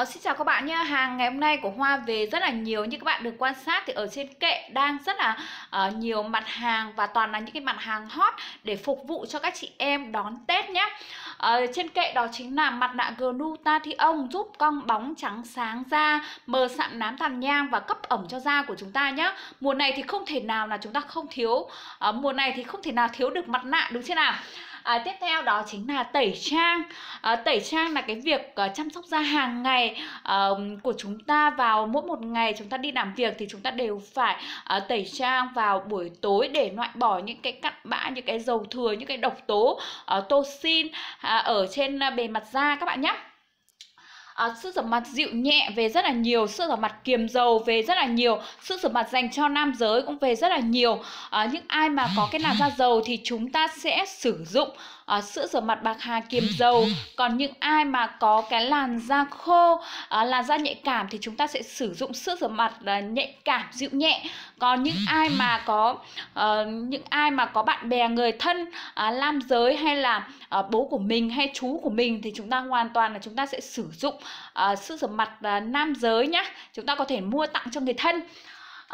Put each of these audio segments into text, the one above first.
Uh, xin chào các bạn nhé. Hàng ngày hôm nay của Hoa về rất là nhiều. Như các bạn được quan sát thì ở trên kệ đang rất là uh, nhiều mặt hàng Và toàn là những cái mặt hàng hot để phục vụ cho các chị em đón Tết nhé. Uh, Trên kệ đó chính là mặt nạ glutathione giúp cong bóng trắng sáng da Mờ sạm nám tàn nhang và cấp ẩm cho da của chúng ta nhé. Mùa này thì không thể nào là chúng ta không thiếu uh, Mùa này thì không thể nào thiếu được mặt nạ đúng chưa nào? À, tiếp theo đó chính là tẩy trang. À, tẩy trang là cái việc uh, chăm sóc da hàng ngày uh, của chúng ta vào mỗi một ngày chúng ta đi làm việc thì chúng ta đều phải uh, tẩy trang vào buổi tối để loại bỏ những cái cặn bã những cái dầu thừa những cái độc tố uh, toxin uh, à, ở trên uh, bề mặt da các bạn nhé à, sữa rửa mặt dịu nhẹ về rất là nhiều sữa rửa mặt kiềm dầu về rất là nhiều sữa rửa mặt dành cho nam giới cũng về rất là nhiều. À, những ai mà có cái làn da dầu thì chúng ta sẽ sử dụng à, sữa rửa mặt bạc hà kiềm dầu. Còn những ai mà có cái làn da khô à, làn da nhạy cảm thì chúng ta sẽ sử dụng sữa rửa mặt à, nhạy cảm dịu nhẹ. Còn những ai mà có uh, những ai mà có bạn bè người thân à, nam giới hay là à, bố của mình hay chú của mình thì chúng ta hoàn toàn là chúng ta sẽ sử dụng uh, sữa rửa mặt uh, nam giới nhá. Chúng ta có thể mua tặng cho người thân.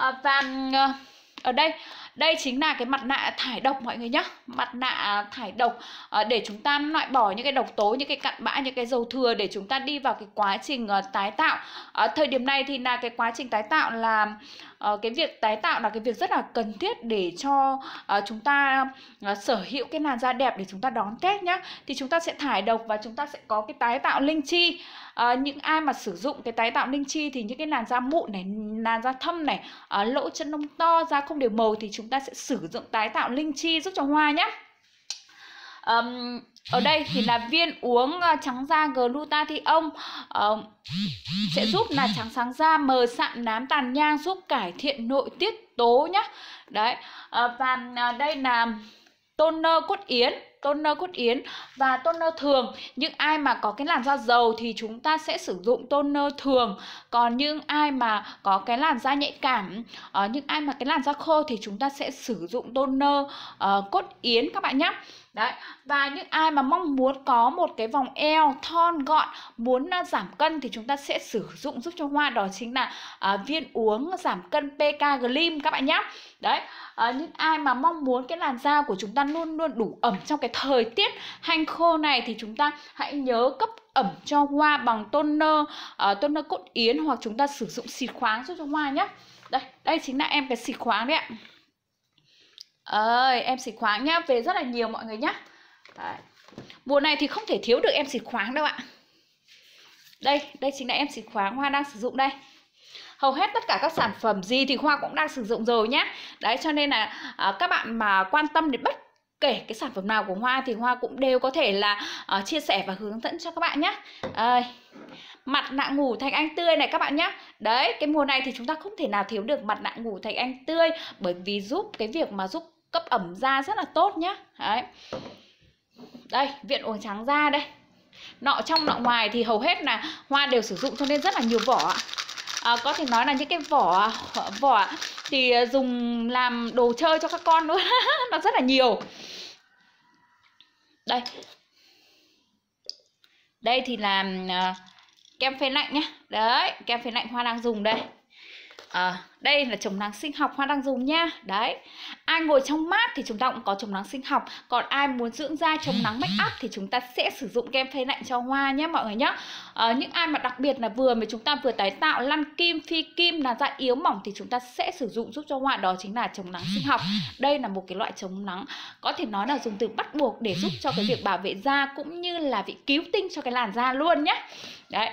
Uh, và uh, ở đây đây chính là cái mặt nạ thải độc mọi người nhé mặt nạ thải độc ờ, để chúng ta loại bỏ những cái độc tố những cái cặn bã những cái dầu thừa để chúng ta đi vào cái quá trình ờ, tái tạo. Ở thời điểm này thì là cái quá trình tái tạo là cái việc tái tạo là cái việc rất là cần thiết để cho chúng ta sở hữu cái làn da đẹp để chúng ta đón Tết nhá. Thì chúng ta sẽ thải độc và chúng ta sẽ có cái tái tạo linh chi. À, những ai mà sử dụng cái tái tạo linh chi thì những cái làn da mụn này làn da thâm này à, lỗ chân lông to da không đều màu thì chúng ta sẽ sử dụng tái tạo linh chi giúp cho hoa nhé um, ở đây thì là viên uống ờ, trắng da glutathione uh, sẽ giúp là trắng sáng da mờ sạm nám tàn nhang giúp cải thiện nội tiết tố nhé. đấy uh, và uh, đây là toner cốt yến toner cốt yến và toner thường. Những ai mà có cái làn da dầu thì chúng ta sẽ sử dụng toner thường. Còn những ai mà có cái làn da nhạy cảm uh, những ai mà cái làn da khô thì chúng ta sẽ sử dụng toner uh, cốt yến các bạn nhé Đấy, và những ai mà mong muốn có một cái vòng eo thon gọn, muốn à, giảm cân thì chúng ta sẽ sử dụng giúp cho hoa đó chính là uh, viên uống giảm cân PK Glim các bạn nhé. Đấy, uh, những ai mà mong muốn cái làn da của chúng ta luôn luôn đủ ẩm trong cái thời tiết hanh khô này thì chúng ta hãy nhớ cấp ẩm cho hoa bằng toner, uh, toner cốt yến hoặc chúng ta sử dụng xịt khoáng giúp cho hoa nhé. Đây, đây chính là em cái xịt khoáng đấy ạ ơi em xịt khoáng nhá về rất là nhiều mọi người nhá. Đấy. mùa này thì không thể thiếu được em xịt khoáng đâu ạ. Đây đây chính là em xịt khoáng hoa đang sử dụng đây. Hầu hết tất cả các sản phẩm gì thì hoa cũng đang sử dụng rồi nhé đấy cho nên là à, các bạn mà quan tâm đến bất kể cái sản phẩm nào của hoa thì hoa cũng đều có thể là uh, chia sẻ và hướng dẫn cho các bạn nhé à, mặt nạ ngủ thành anh tươi này các bạn nhé đấy cái mùa này thì chúng ta không thể nào thiếu được mặt nạ ngủ thành anh tươi bởi vì giúp cái việc mà giúp cấp ẩm da rất là tốt nhá. Đấy. Đây viện uống trắng da đây. Nọ trong nọ ngoài thì hầu hết là hoa đều sử dụng cho nên rất là nhiều vỏ à, có thể nói là những cái vỏ vỏ thì à, dùng làm đồ chơi cho các con nữa nó rất là nhiều. Đây. Đây thì là uh, kem phê lạnh nhé đấy kem phê lạnh hoa đang dùng đây à, đây là chống nắng sinh học hoa đang dùng nha. Đấy. Ai ngồi trong mát thì chúng ta cũng có chống nắng sinh học. Còn ai muốn dưỡng da chống nắng make up thì chúng ta sẽ sử dụng kem phê lạnh cho hoa nhé mọi người nhé. À, những ai mà đặc biệt là vừa mà chúng ta vừa tái tạo lăn kim phi kim là da yếu mỏng thì chúng ta sẽ sử dụng giúp cho hoa. Đó chính là chống nắng sinh học. Đây là một cái loại chống nắng. Có thể nói là dùng từ bắt buộc để giúp cho cái việc bảo vệ da cũng như là vị cứu tinh cho cái làn da luôn nhé. Đấy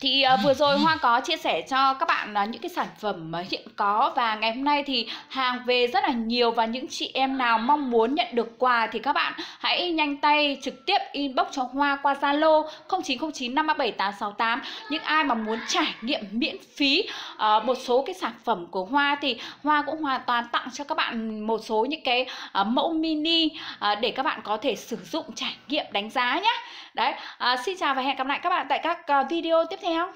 thì uh, vừa rồi Hoa có chia sẻ cho các bạn uh, những cái sản phẩm uh, hiện có và ngày hôm nay thì hàng về rất là nhiều và những chị em nào mong muốn nhận được quà thì các bạn hãy nhanh tay trực tiếp inbox cho Hoa qua Zalo 0909537868. Những ai mà muốn trải nghiệm miễn phí uh, một số cái sản phẩm của Hoa thì Hoa cũng hoàn toàn tặng cho các bạn một số những cái uh, mẫu mini uh, để các bạn có thể sử dụng trải nghiệm đánh giá nhé. Đấy, uh, xin chào và hẹn gặp lại các bạn tại các uh, video tiếp theo. now.